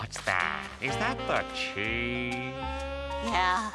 What's that? Is that the cheese? Yeah.